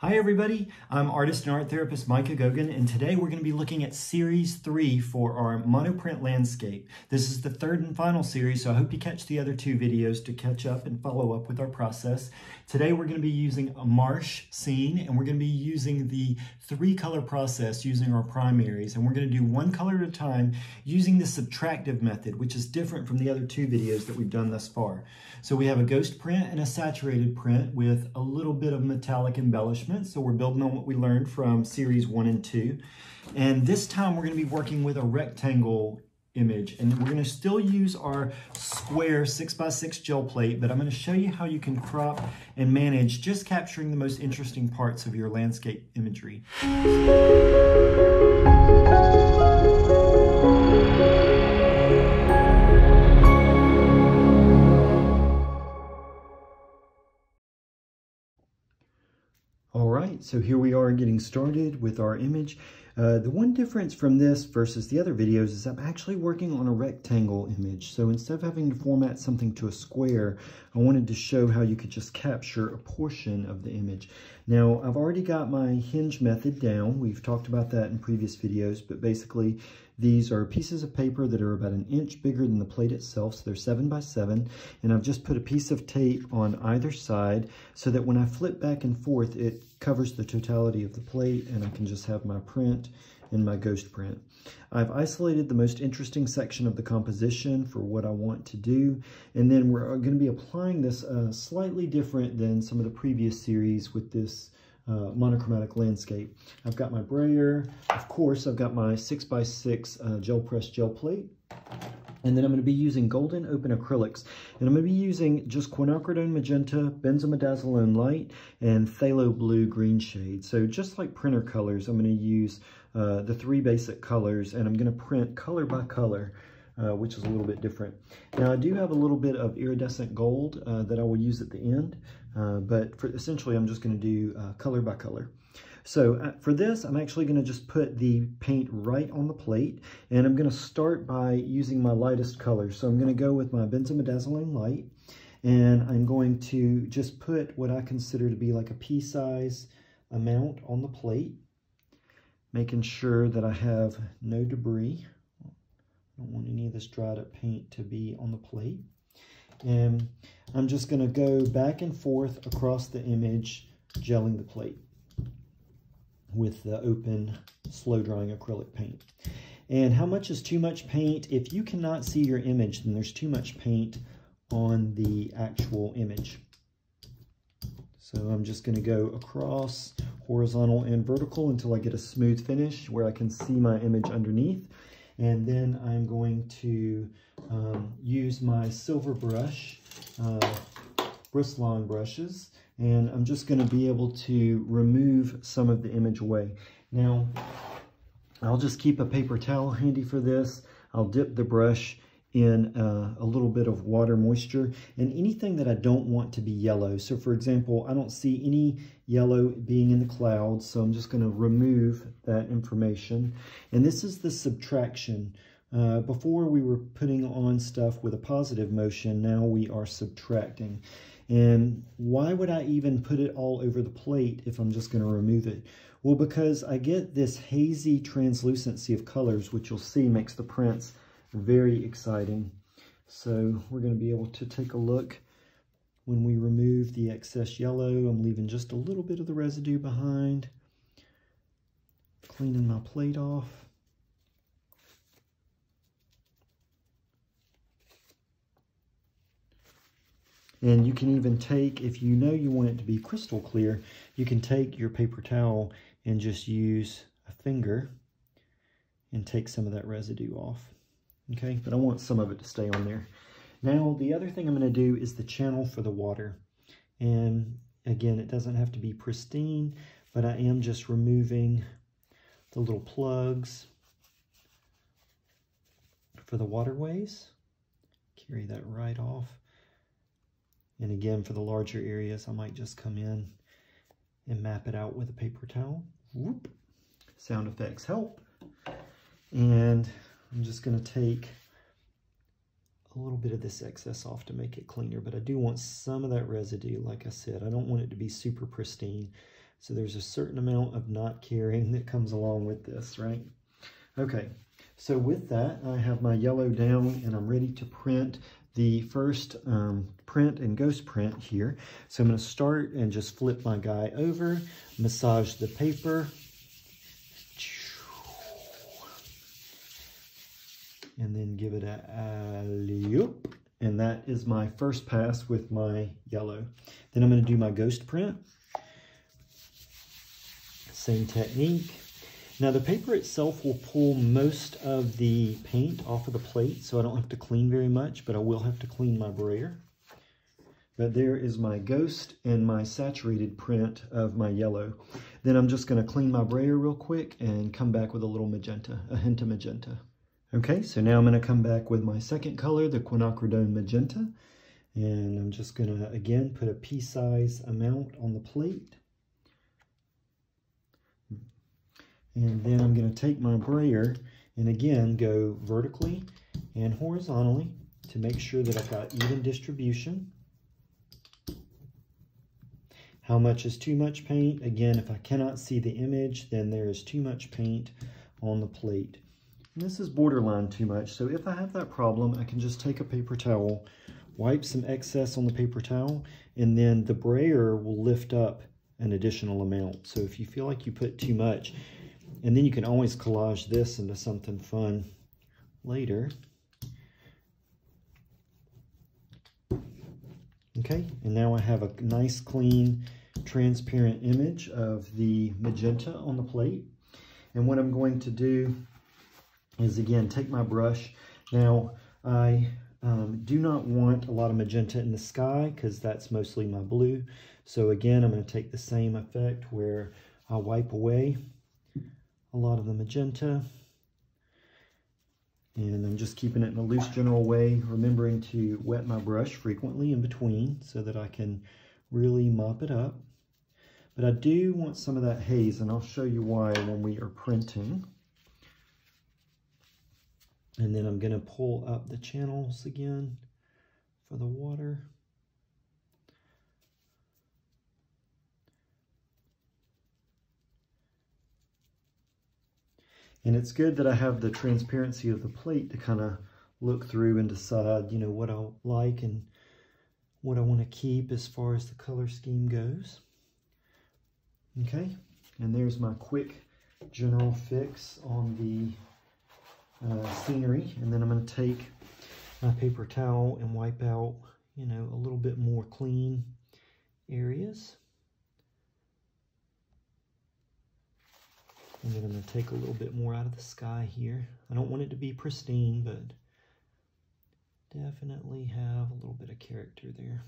Hi everybody, I'm artist and art therapist Micah Goguen and today we're going to be looking at series 3 for our monoprint landscape. This is the third and final series so I hope you catch the other two videos to catch up and follow up with our process. Today we're going to be using a marsh scene and we're going to be using the three color process using our primaries and we're going to do one color at a time using the subtractive method which is different from the other two videos that we've done thus far. So we have a ghost print and a saturated print with a little bit of metallic embellishment. So we're building on what we learned from series one and two. And this time we're gonna be working with a rectangle image and we're gonna still use our square six by six gel plate, but I'm gonna show you how you can crop and manage just capturing the most interesting parts of your landscape imagery. So here we are getting started with our image. Uh, the one difference from this versus the other videos is I'm actually working on a rectangle image. So instead of having to format something to a square, I wanted to show how you could just capture a portion of the image. Now, I've already got my hinge method down. We've talked about that in previous videos, but basically these are pieces of paper that are about an inch bigger than the plate itself, so they're seven by seven, and I've just put a piece of tape on either side so that when I flip back and forth, it covers the totality of the plate and I can just have my print and my ghost print. I've isolated the most interesting section of the composition for what I want to do, and then we're going to be applying this uh, slightly different than some of the previous series with this uh, monochromatic landscape. I've got my brayer. Of course, I've got my 6x6 uh, gel press gel plate. And then I'm going to be using Golden Open Acrylics. And I'm going to be using just quinacridone magenta, benzimidazolone light, and phthalo blue green shade. So just like printer colors, I'm going to use uh, the three basic colors, and I'm going to print color by color. Uh, which is a little bit different. Now I do have a little bit of iridescent gold uh, that I will use at the end, uh, but for, essentially I'm just going to do uh, color by color. So for this, I'm actually going to just put the paint right on the plate, and I'm going to start by using my lightest color. So I'm going to go with my benzimidazolone light, and I'm going to just put what I consider to be like a pea size amount on the plate, making sure that I have no debris. I don't want any of this dried up paint to be on the plate. And I'm just going to go back and forth across the image, gelling the plate with the open, slow drying acrylic paint. And how much is too much paint? If you cannot see your image, then there's too much paint on the actual image. So I'm just going to go across horizontal and vertical until I get a smooth finish where I can see my image underneath. And then I'm going to um, use my silver brush, uh, Bristlon brushes, and I'm just going to be able to remove some of the image away. Now, I'll just keep a paper towel handy for this. I'll dip the brush in uh, a little bit of water moisture and anything that I don't want to be yellow. So for example, I don't see any yellow being in the clouds, so I'm just going to remove that information. And this is the subtraction. Uh, before we were putting on stuff with a positive motion, now we are subtracting. And why would I even put it all over the plate if I'm just going to remove it? Well, because I get this hazy translucency of colors, which you'll see makes the prints very exciting. So we're going to be able to take a look when we remove the excess yellow. I'm leaving just a little bit of the residue behind. Cleaning my plate off. And you can even take, if you know you want it to be crystal clear, you can take your paper towel and just use a finger and take some of that residue off okay? But I want some of it to stay on there. Now, the other thing I'm going to do is the channel for the water. And again, it doesn't have to be pristine, but I am just removing the little plugs for the waterways. Carry that right off. And again, for the larger areas, I might just come in and map it out with a paper towel. Whoop. Sound effects help. And I'm just going to take a little bit of this excess off to make it cleaner, but I do want some of that residue, like I said. I don't want it to be super pristine, So there's a certain amount of not caring that comes along with this, right? Okay, so with that, I have my yellow down and I'm ready to print the first um, print and ghost print here. So I'm to start and just flip my guy over, massage the paper, and then give it a alley-oop. And that is my first pass with my yellow. Then I'm going to do my ghost print. Same technique. Now the paper itself will pull most of the paint off of the plate, so I don't have to clean very much, but I will have to clean my brayer. But there is my ghost and my saturated print of my yellow. Then I'm just going to clean my brayer real quick and come back with a little magenta, a hint of magenta. Okay, so now I'm going to come back with my second color, the quinacridone magenta. And I'm just going to, again, put a pea-size amount on the plate. And then I'm going to take my brayer and again go vertically and horizontally to make sure that I've got even distribution. How much is too much paint? Again, if I cannot see the image, then there is too much paint on the plate. This is borderline too much, so if I have that problem, I can just take a paper towel, wipe some excess on the paper towel, and then the brayer will lift up an additional amount. So if you feel like you put too much, and then you can always collage this into something fun later. Okay, and now I have a nice clean transparent image of the magenta on the plate. And what I'm going to do is again, take my brush. Now, I um, do not want a lot of magenta in the sky because that's mostly my blue. So again, I'm going to take the same effect where I wipe away a lot of the magenta. And I'm just keeping it in a loose general way, remembering to wet my brush frequently in between so that I can really mop it up. But I do want some of that haze, and I'll show you why when we are printing. And then I'm going to pull up the channels again for the water. And it's good that I have the transparency of the plate to kind of look through and decide, you know, what I like and what I want to keep as far as the color scheme goes. Okay, and there's my quick general fix on the uh, scenery. And then I'm going to take my paper towel and wipe out, you know, a little bit more clean areas. And then I'm going to take a little bit more out of the sky here. I don't want it to be pristine, but definitely have a little bit of character there.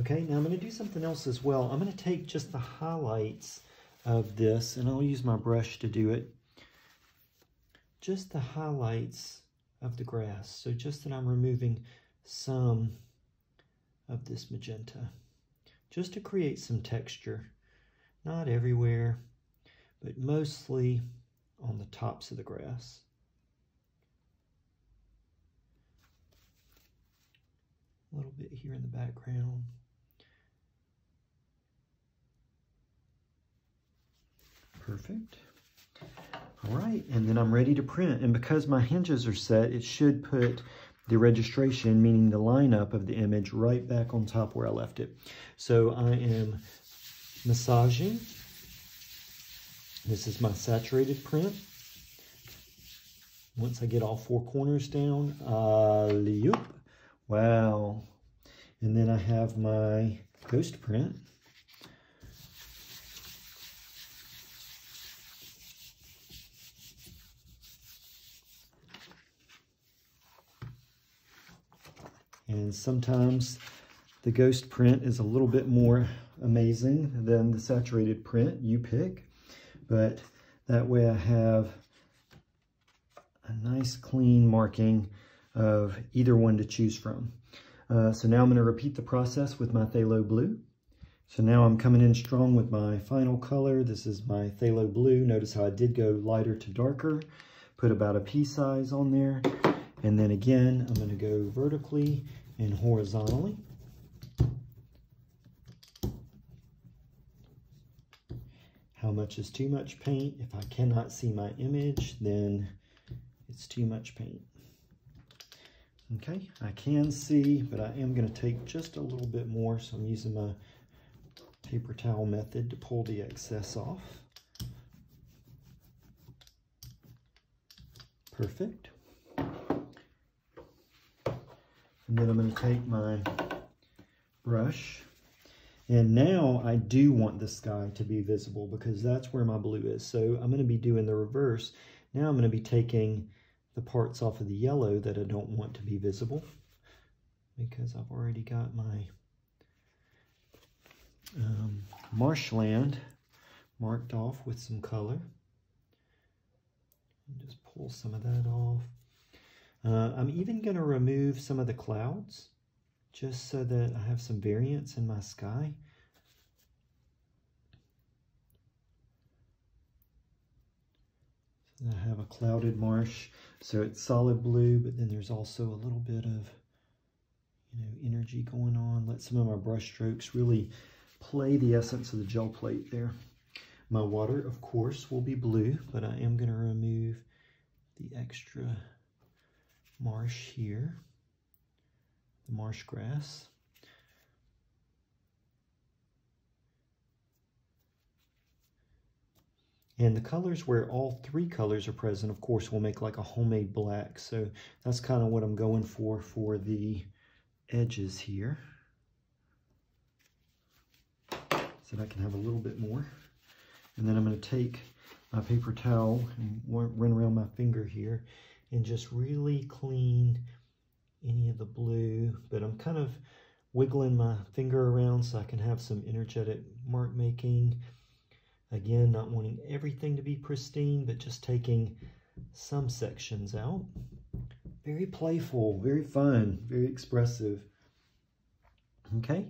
Okay, now I'm going to do something else as well. I'm going to take just the highlights of this, and I'll use my brush to do it. Just the highlights of the grass. So just that I'm removing some of this magenta, just to create some texture. Not everywhere, but mostly on the tops of the grass. A little bit here in the background. Perfect. All right, and then I'm ready to print. And because my hinges are set, it should put the registration, meaning the lineup of the image, right back on top where I left it. So I am massaging. This is my saturated print. Once I get all four corners down, uh, alley-oop. Wow. And then I have my ghost print. And sometimes the ghost print is a little bit more amazing than the saturated print you pick, but that way I have a nice clean marking of either one to choose from. Uh, so now I'm going to repeat the process with my Phthalo Blue. So now I'm coming in strong with my final color. This is my Phthalo Blue. Notice how I did go lighter to darker. Put about a pea size on there. And then again, I'm going to go vertically and horizontally. how much is too much paint. If I cannot see my image, then it's too much paint. Okay, I can see, but I am going to take just a little bit more, so I'm using my paper towel method to pull the excess off. Perfect. And then I'm going to take my brush. And now I do want the sky to be visible because that's where my blue is. So I'm going to be doing the reverse. Now I'm going to be taking the parts off of the yellow that I don't want to be visible because I've already got my um, marshland marked off with some color. Just pull some of that off. Uh, I'm even going to remove some of the clouds just so that I have some variance in my sky. So I have a clouded marsh, so it's solid blue, but then there's also a little bit of you know, energy going on. Let some of my brush strokes really play the essence of the gel plate there. My water, of course, will be blue, but I am going to remove the extra marsh here the marsh grass. And the colors where all three colors are present, of course, will make like a homemade black. So that's kind of what I'm going for for the edges here. So that I can have a little bit more. And then I'm going to take my paper towel and run around my finger here and just really clean any of the blue, but I'm kind of wiggling my finger around so I can have some energetic mark making. Again, not wanting everything to be pristine, but just taking some sections out. Very playful, very fun, very expressive. Okay,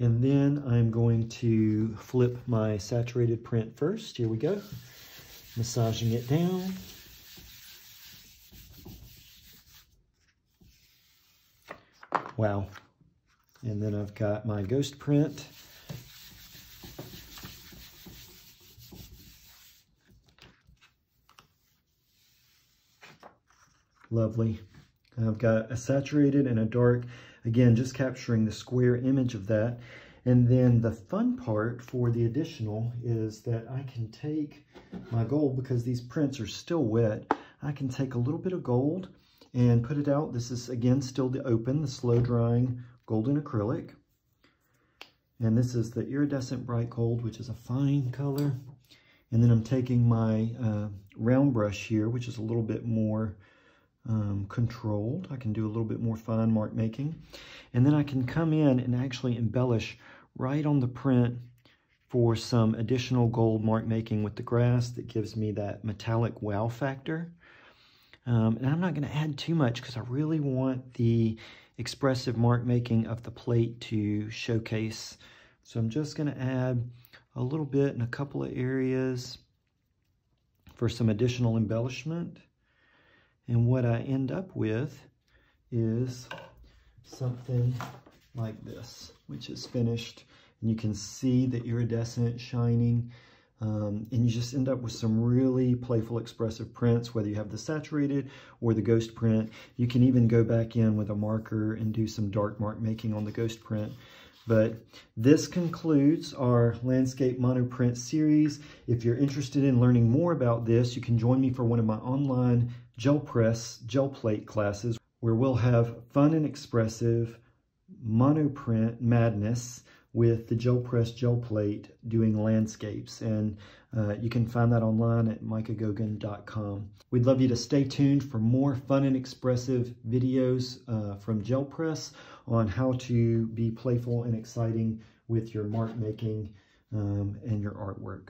and then I'm going to flip my saturated print first. Here we go. Massaging it down. Wow. And then I've got my ghost print. Lovely. I've got a saturated and a dark, again, just capturing the square image of that. And then the fun part for the additional is that I can take my gold, because these prints are still wet, I can take a little bit of gold and put it out. This is, again, still the open, the slow drying golden acrylic. And this is the iridescent bright gold, which is a fine color. And then I'm taking my uh, round brush here, which is a little bit more um, controlled. I can do a little bit more fine mark making. And then I can come in and actually embellish right on the print for some additional gold mark making with the grass that gives me that metallic wow factor. Um, and I'm not going to add too much because I really want the expressive mark making of the plate to showcase. So I'm just going to add a little bit in a couple of areas for some additional embellishment. And what I end up with is something like this, which is finished. And you can see the iridescent shining um, and you just end up with some really playful expressive prints, whether you have the saturated or the ghost print. You can even go back in with a marker and do some dark mark making on the ghost print. But this concludes our landscape monoprint series. If you're interested in learning more about this, you can join me for one of my online gel press, gel plate classes where we'll have fun and expressive monoprint madness with the gel press gel plate doing landscapes. And uh, you can find that online at micahgoguen.com. We'd love you to stay tuned for more fun and expressive videos uh, from gel press on how to be playful and exciting with your mark making um, and your artwork.